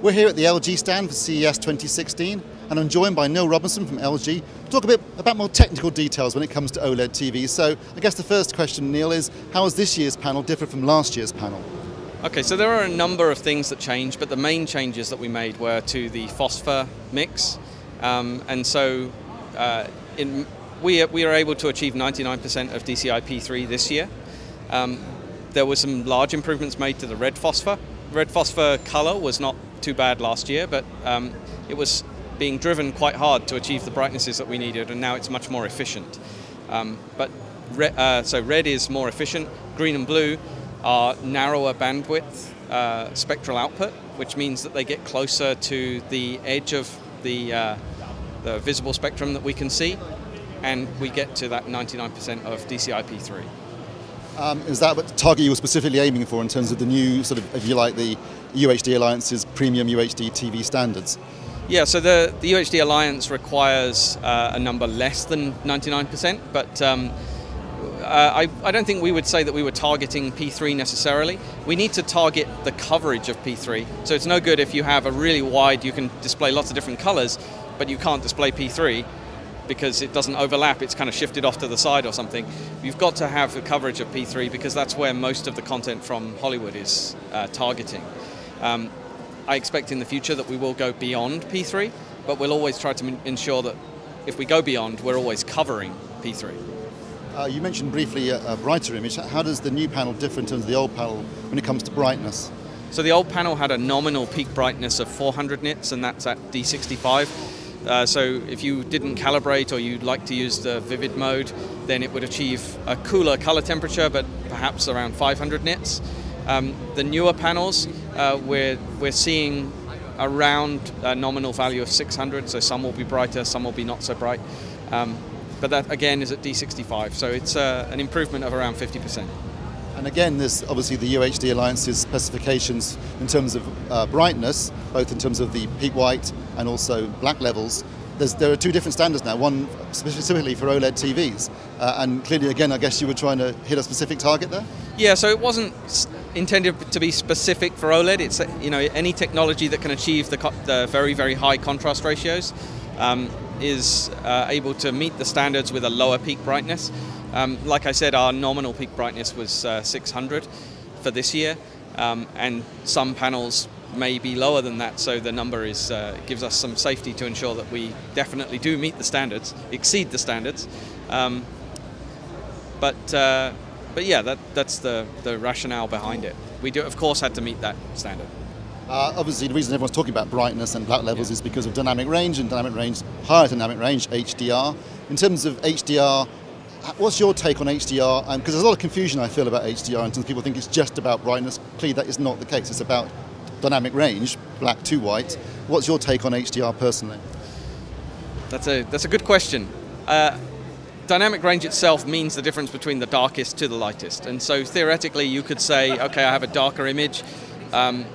We're here at the LG stand for CES 2016, and I'm joined by Neil Robinson from LG to talk a bit about more technical details when it comes to OLED TV. So, I guess the first question, Neil, is how has this year's panel differed from last year's panel? Okay, so there are a number of things that changed, but the main changes that we made were to the phosphor mix, um, and so uh, in, we we are able to achieve 99% of DCI P3 this year. Um, there were some large improvements made to the red phosphor. Red phosphor color was not too bad last year, but um, it was being driven quite hard to achieve the brightnesses that we needed, and now it's much more efficient. Um, but re uh, so red is more efficient. Green and blue are narrower bandwidth uh, spectral output, which means that they get closer to the edge of the uh, the visible spectrum that we can see, and we get to that 99% of DCI P3. Um, is that what target you were specifically aiming for in terms of the new sort of, if you like, the UHD Alliance's premium UHD TV standards? Yeah, so the, the UHD Alliance requires uh, a number less than 99%, but um, uh, I, I don't think we would say that we were targeting P3 necessarily. We need to target the coverage of P3. So it's no good if you have a really wide, you can display lots of different colors, but you can't display P3 because it doesn't overlap, it's kind of shifted off to the side or something. You've got to have the coverage of P3 because that's where most of the content from Hollywood is uh, targeting. Um, I expect in the future that we will go beyond P3, but we'll always try to ensure that if we go beyond, we're always covering P3. Uh, you mentioned briefly a, a, brighter image. How does the new panel differ in terms of the old panel when it comes to brightness? So the old panel had a nominal peak brightness of 400 nits, and that's at D65. Uh, so if you didn't calibrate or you'd like to use the vivid mode, then it would achieve a cooler color temperature, but perhaps around 500 nits. Um, the newer panels, uh, we're, we're seeing around a nominal value of 600, so some will be brighter, some will be not so bright. Um, but that again is at D65, so it's uh, an improvement of around 50%. And again, there's obviously the UHD Alliance's specifications in terms of uh, brightness, both in terms of the peak white and also black levels. There's, there are two different standards now, one specifically for OLED TVs. Uh, and clearly, again, I guess you were trying to hit a specific target there? Yeah, so it wasn't intended to be specific for OLED. It's you know any technology that can achieve the, the very, very high contrast ratios um, is uh, able to meet the standards with a lower peak brightness. Um, like I said, our nominal peak brightness was uh, 600 for this year, um, and some panels may be lower than that, so the number is uh, gives us some safety to ensure that we definitely do meet the standards, exceed the standards. Um, but uh, but yeah, that, that's the, the rationale behind it. We do, of course, had to meet that standard. Uh, obviously, the reason everyone's talking about brightness and black levels yeah. is because of dynamic range and dynamic range, higher dynamic range, HDR. In terms of HDR, What's your take on HDR? Because um, there's a lot of confusion I feel about HDR, and people think it's just about brightness. Clearly, that is not the case. It's about dynamic range, black to white. What's your take on HDR personally? That's a that's a good question. Uh, dynamic range itself means the difference between the darkest to the lightest, and so theoretically, you could say, okay, I have a darker image, um,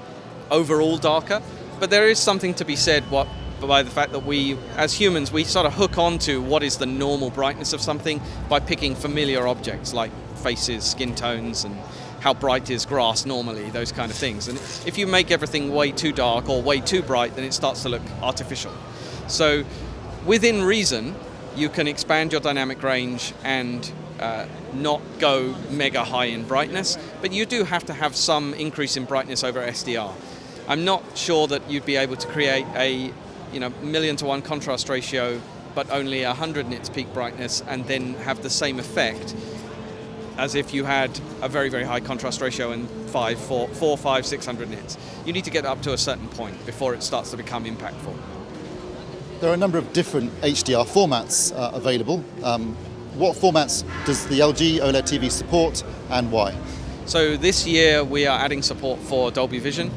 overall darker, but there is something to be said what by the fact that we, as humans, we sort of hook on to what is the normal brightness of something by picking familiar objects like faces, skin tones, and how bright is grass normally, those kind of things. And if you make everything way too dark or way too bright, then it starts to look artificial. So, within reason, you can expand your dynamic range and uh, not go mega high in brightness, but you do have to have some increase in brightness over SDR. I'm not sure that you'd be able to create a you know, million to one contrast ratio, but only 100 nits peak brightness, and then have the same effect as if you had a very, very high contrast ratio and five, four, four, five, 600 nits. You need to get up to a certain point before it starts to become impactful. There are a number of different HDR formats uh, available. Um, what formats does the LG OLED TV support and why? So this year we are adding support for Dolby Vision.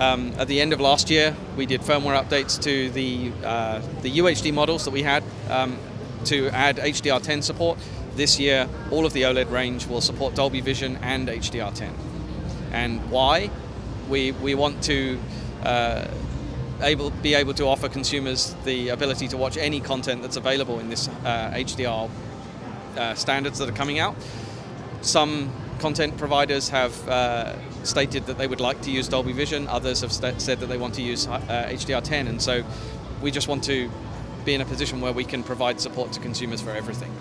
Um, at the end of last year, we did firmware updates to the, uh, the UHD models that we had um, to add HDR10 support. This year, all of the OLED range will support Dolby Vision and HDR10. And why? We, we want to uh, able, be able to offer consumers the ability to watch any content that's available in this uh, HDR uh, standards that are coming out. Some content providers have uh, stated that they would like to use Dolby Vision. Others have st- said that they want to use uh, HDR10, and so we just want to be in a position where we can provide support to consumers for everything.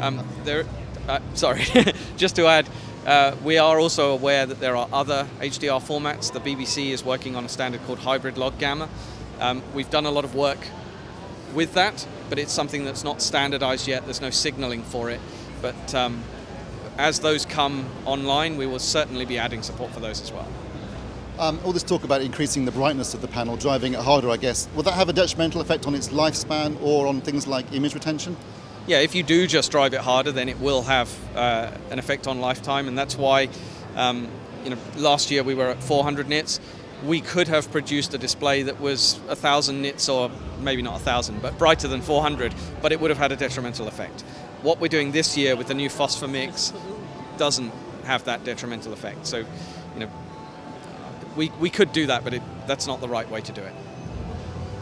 Um, there, uh, sorry, just to add, uh, we are also aware that there are other HDR formats. The BBC is working on a standard called hybrid log gamma. Um, we've done a lot of work with that, but it's something that's not standardized yet. There's no signaling for it. But um, as those come online, we will certainly be adding support for those as well. Um, all this talk about increasing the brightness of the panel, driving it harder, I guess, will that have a detrimental effect on its lifespan or on things like image retention? Yeah, if you do just drive it harder, then it will have uh, an effect on lifetime, and that's why, um, you know, last year we were at 400 nits. We could have produced a display that was a thousand nits, or maybe not a thousand, but brighter than 400, but it would have had a detrimental effect. What we're doing this year with the new phosphor mix doesn't have that detrimental effect. So, you know, we, we could do that, but it, that's not the right way to do it.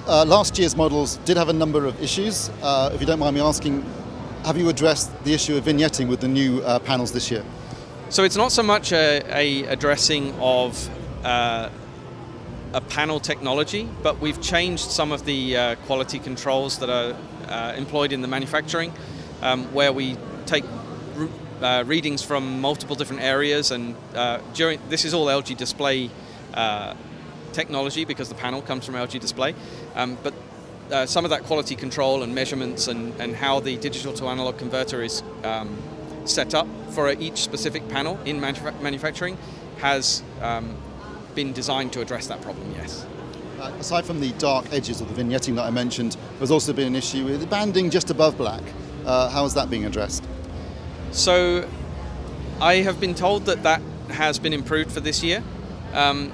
Uh, last year's models did have a number of issues. Uh, if you don't mind me asking, have you addressed the issue of vignetting with the new uh, panels this year? So it's not so much a, a addressing of uh, a panel technology, but we've changed some of the uh, quality controls that are uh, employed in the manufacturing, um, where we take uh, readings from multiple different areas, and uh, during this is all LG Display uh, technology because the panel comes from LG Display, um, but. Uh, some of that quality control and measurements and, and how the digital to analog converter is um, set up for each specific panel in manuf manufacturing has um, been designed to address that problem, yes. Uh, aside from the dark edges of the vignetting that I mentioned, there's also been an issue with the banding just above black. Uh, how is that being addressed? So, I have been told that that has been improved for this year. Um,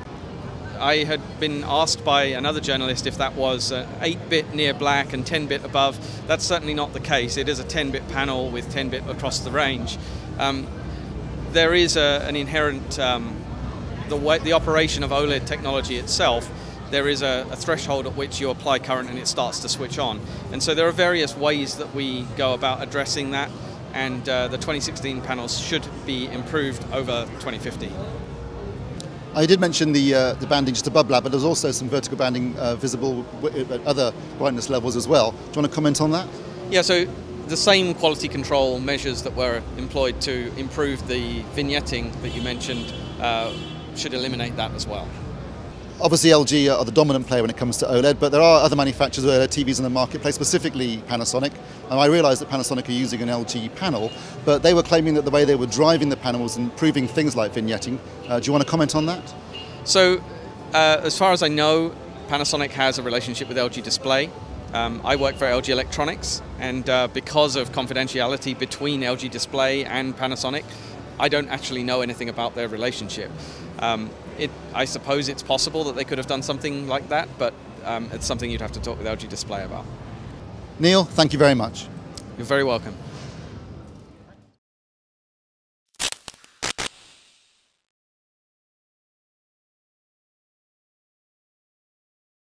I had been asked by another journalist if that was 8-bit near black and 10-bit above. That's certainly not the case. It is a 10-bit panel with 10-bit across the range. Um, there is a, an inherent um, the way the operation of OLED technology itself. There is a, a, threshold at which you apply current and it starts to switch on. And so there are various ways that we go about addressing that. And uh, the 2016 panels should be improved over 2015. I did mention the, uh, the banding just above black, but there's also some vertical banding uh, visible at other brightness levels as well. Do you want to comment on that? Yeah, so the same quality control measures that were employed to improve the vignetting that you mentioned uh, should eliminate that as well. Obviously, LG are the dominant player when it comes to OLED, but there are other manufacturers of OLED TVs in the marketplace, specifically Panasonic. And I realise that Panasonic are using an LG panel, but they were claiming that the way they were driving the panel was improving things like vignetting. Uh, do you want to comment on that? So, uh, as far as I know, Panasonic has a relationship with LG Display. Um, I work for LG Electronics, and uh, because of confidentiality between LG Display and Panasonic, I don't actually know anything about their relationship. Um, it, I suppose it's possible that they could have done something like that, but um, it's something you'd have to talk with LG Display about. Neil, thank you very much. You're very welcome.